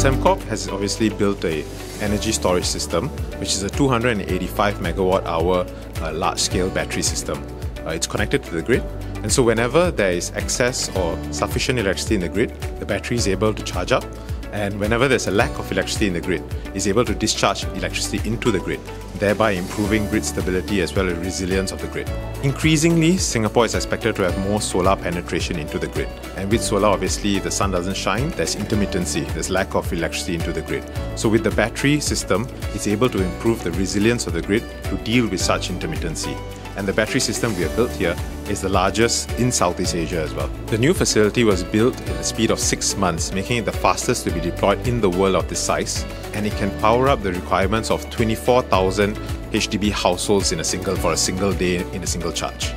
Sembcorp has obviously built a energy storage system, which is a 285 megawatt hour uh, large-scale battery system. Uh, it's connected to the grid, and so whenever there is excess or sufficient electricity in the grid, the battery is able to charge up and whenever there's a lack of electricity in the grid, is able to discharge electricity into the grid, thereby improving grid stability as well as resilience of the grid. Increasingly, Singapore is expected to have more solar penetration into the grid. And with solar, obviously, the sun doesn't shine, there's intermittency, there's lack of electricity into the grid. So with the battery system, it's able to improve the resilience of the grid to deal with such intermittency and the battery system we have built here is the largest in Southeast Asia as well. The new facility was built at a speed of six months, making it the fastest to be deployed in the world of this size, and it can power up the requirements of 24,000 HDB households in a single for a single day in a single charge.